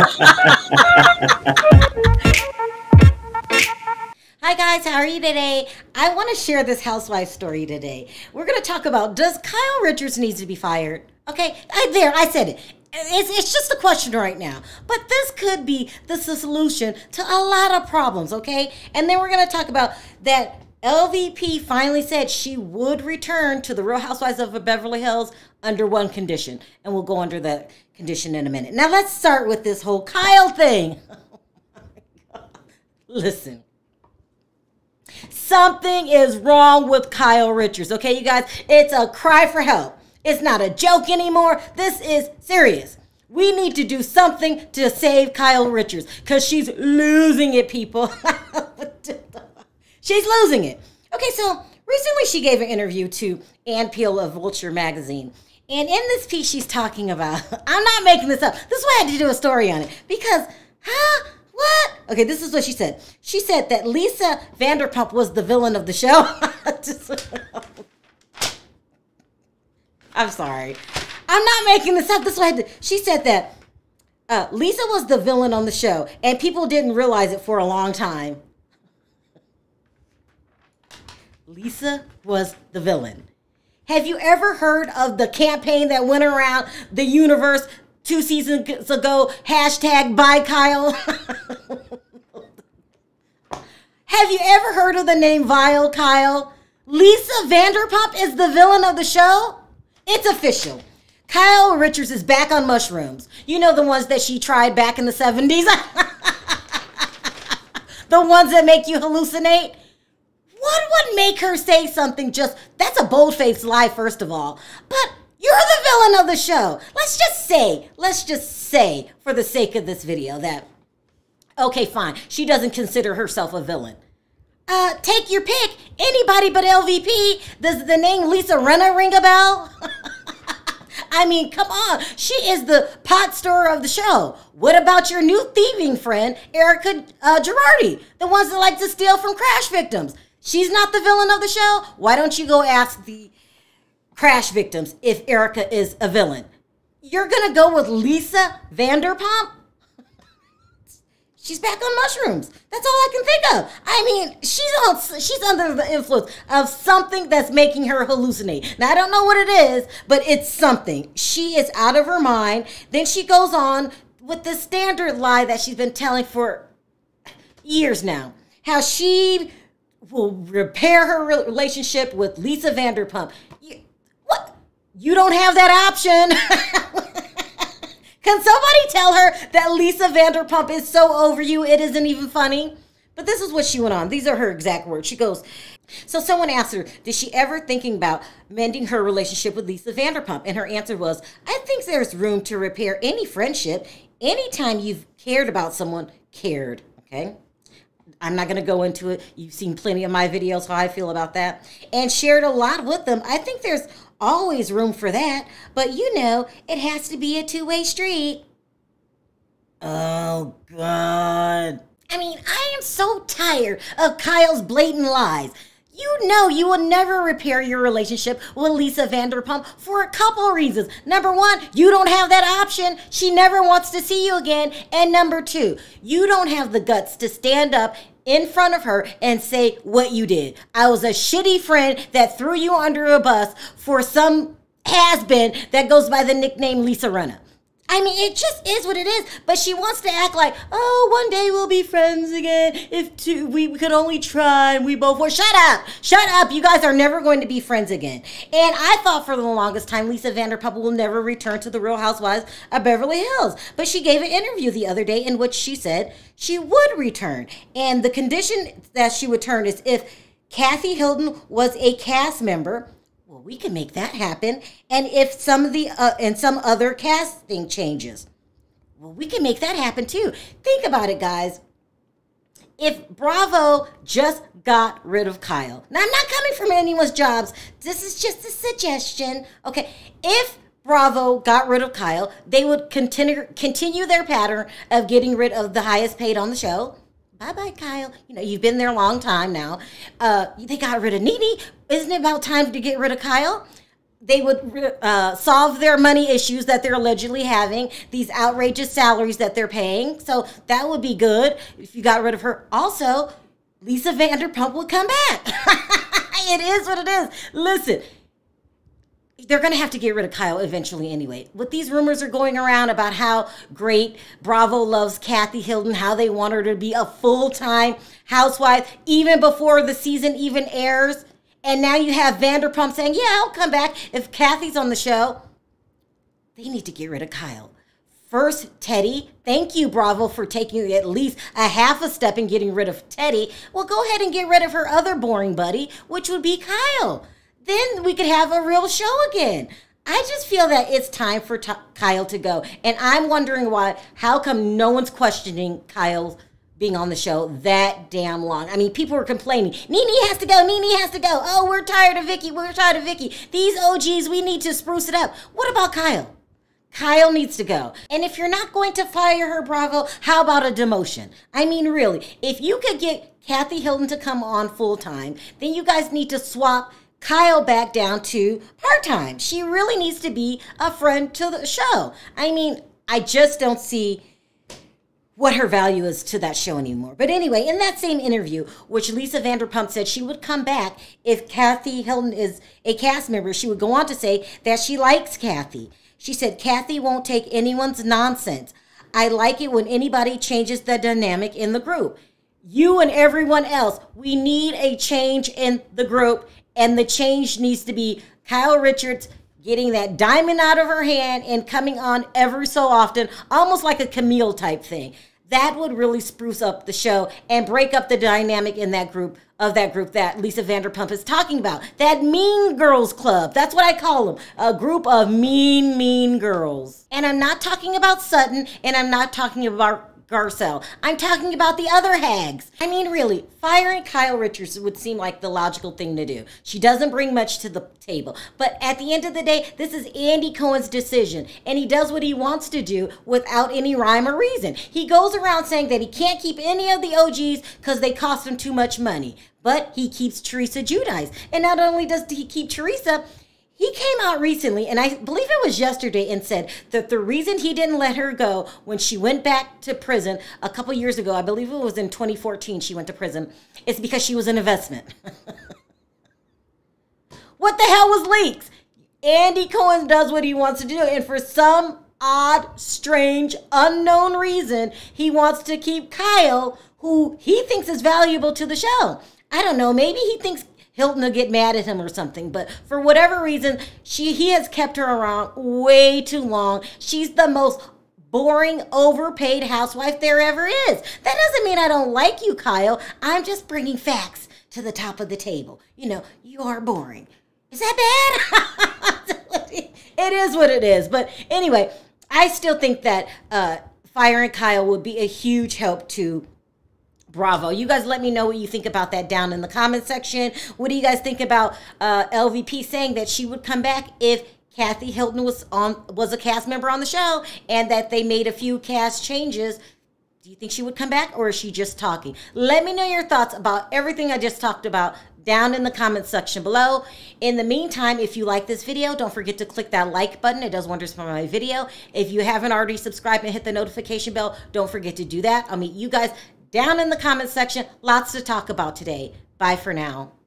Hi guys, how are you today? I want to share this housewife story today. We're going to talk about does Kyle Richards needs to be fired? Okay, I, there, I said it. It's, it's just a question right now. But this could be the solution to a lot of problems, okay? And then we're going to talk about that LVP finally said she would return to the Real Housewives of Beverly Hills under one condition, and we'll go under that condition in a minute. Now, let's start with this whole Kyle thing. Listen. Something is wrong with Kyle Richards, okay, you guys? It's a cry for help. It's not a joke anymore. This is serious. We need to do something to save Kyle Richards because she's losing it, people. she's losing it. Okay, so recently she gave an interview to Ann Peel of Vulture magazine. And in this piece, she's talking about, I'm not making this up. This is why I had to do a story on it. Because, huh? What? Okay, this is what she said. She said that Lisa Vanderpump was the villain of the show. I'm sorry. I'm not making this up. This is what I had to. She said that uh, Lisa was the villain on the show, and people didn't realize it for a long time. Lisa was the villain. Have you ever heard of the campaign that went around the universe two seasons ago? Hashtag by Kyle. Have you ever heard of the name Vile Kyle? Lisa Vanderpump is the villain of the show? It's official. Kyle Richards is back on mushrooms. You know the ones that she tried back in the 70s? the ones that make you hallucinate? What would make her say something just that's a bold faced lie, first of all. But you're the villain of the show. Let's just say, let's just say, for the sake of this video, that okay, fine, she doesn't consider herself a villain. Uh, take your pick. Anybody but LVP. Does the name Lisa Rinna ring a bell? I mean, come on. She is the pot stirrer of the show. What about your new thieving friend, Erika uh, Girardi? The ones that like to steal from crash victims. She's not the villain of the show. Why don't you go ask the crash victims if Erika is a villain? You're going to go with Lisa Vanderpump? She's back on mushrooms. That's all I can think of. I mean, she's on she's under the influence of something that's making her hallucinate. Now I don't know what it is, but it's something. She is out of her mind. Then she goes on with the standard lie that she's been telling for years now. How she will repair her relationship with Lisa Vanderpump. You, what? You don't have that option. Can somebody tell her that Lisa Vanderpump is so over you it isn't even funny? But this is what she went on. These are her exact words. She goes, so someone asked her, did she ever thinking about mending her relationship with Lisa Vanderpump? And her answer was, I think there's room to repair any friendship. Anytime you've cared about someone, cared. Okay. I'm not going to go into it. You've seen plenty of my videos, how I feel about that, and shared a lot with them. I think there's always room for that, but you know, it has to be a two way street. Oh, God. I mean, I am so tired of Kyle's blatant lies. You know you will never repair your relationship with Lisa Vanderpump for a couple reasons. Number one, you don't have that option. She never wants to see you again. And number two, you don't have the guts to stand up in front of her and say what you did. I was a shitty friend that threw you under a bus for some has been that goes by the nickname Lisa Rinna. I mean, it just is what it is. But she wants to act like, oh, one day we'll be friends again. If two, we, could only try and we both were. Shut up. Shut up. You guys are never going to be friends again. And I thought for the longest time Lisa Vanderpump will never return to the Real Housewives of Beverly Hills. But she gave an interview the other day in which she said she would return. And the condition that she would turn is if Kathy Hilton was a cast member well, we can make that happen. And if some of the uh, and some other casting changes, well, we can make that happen too. Think about it, guys. If Bravo just got rid of Kyle, now I'm not coming from anyone's jobs. This is just a suggestion. Okay, if Bravo got rid of Kyle, they would continue continue their pattern of getting rid of the highest paid on the show bye bye, Kyle. You know, you've been there a long time now. Uh, they got rid of NeNe. Isn't it about time to get rid of Kyle? They would uh, solve their money issues that they're allegedly having, these outrageous salaries that they're paying. So that would be good if you got rid of her. Also, Lisa Vanderpump would come back. it is what it is. Listen, they're going to have to get rid of Kyle eventually anyway. What these rumors are going around about how great Bravo loves Kathy Hilton, how they want her to be a full time housewife even before the season even airs. And now you have Vanderpump saying, Yeah, I'll come back if Kathy's on the show. They need to get rid of Kyle. First, Teddi. Thank you, Bravo, for taking at least a half a step in getting rid of Teddi. Well, go ahead and get rid of her other boring buddy, which would be Kyle then we could have a real show again. I just feel that it's time for T- Kyle to go. And I'm wondering why, how come no one's questioning Kyle being on the show that damn long. I mean, people were complaining. Nene has to go. Nene has to go. Oh, we're tired of Vicki, We're tired of Vicki. These OGs, we need to spruce it up. What about Kyle? Kyle needs to go. And if you're not going to fire her, Bravo, how about a demotion? I mean, really, if you could get Kathy Hilton to come on full time, then you guys need to swap Kyle back down to part time. She really needs to be a friend to the show. I mean, I just don't see what her value is to that show anymore. But anyway, in that same interview, which Lisa Vanderpump said she would come back if Kathy Hilton is a cast member, she would go on to say that she likes Kathy. She said, Kathy won't take anyone's nonsense. I like it when anybody changes the dynamic in the group. You and everyone else, we need a change in the group and the change needs to be Kyle Richards getting that diamond out of her hand and coming on every so often, almost like a Camille type thing. That would really spruce up the show and break up the dynamic in that group of that group that Lisa Vanderpump is talking about. That Mean Girls Club. That's what I call them. A group of mean, mean girls. And I'm not talking about Sutton and I'm not talking about Garcelle. I'm talking about the other hags. I mean, really, firing Kyle Richards would seem like the logical thing to do. She doesn't bring much to the table. But at the end of the day, this is Andy Cohen's decision, and he does what he wants to do without any rhyme or reason. He goes around saying that he can't keep any of the OGs because they cost him too much money. But he keeps Teresa Giudice. And not only does he keep Teresa, he came out recently, and I believe it was yesterday, and said that the reason he didn't let her go when she went back to prison a couple years ago, I believe it was in 2014, she went to prison, is because she was an investment. what the hell was leaks? Andy Cohen does what he wants to do, and for some odd, strange, unknown reason, he wants to keep Kyle, who he thinks is valuable to the show. I don't know. Maybe he thinks Hilton will get mad at him or something. But for whatever reason, she he has kept her around way too long. She's the most boring, overpaid housewife there ever is. That doesn't mean I don't like you, Kyle. I'm just bringing facts to the top of the table. You know, you are boring. Is that bad? it is what it is. But anyway, I still think that uh, firing Kyle would be a huge help to Bravo. You guys let me know what you think about that down in the comment section. What do you guys think about uh, LVP saying that she would come back if Kathy Hilton was on was a cast member on the show and that they made a few cast changes? Do you think she would come back or is she just talking? Let me know your thoughts about everything I just talked about down in the comment section below. In the meantime, if you like this video, don't forget to click that like button. It does wonders for my video. If you haven't already subscribed and hit the notification bell, don't forget to do that. I'll meet you guys down in the comment section. Lots to talk about today. Bye for now.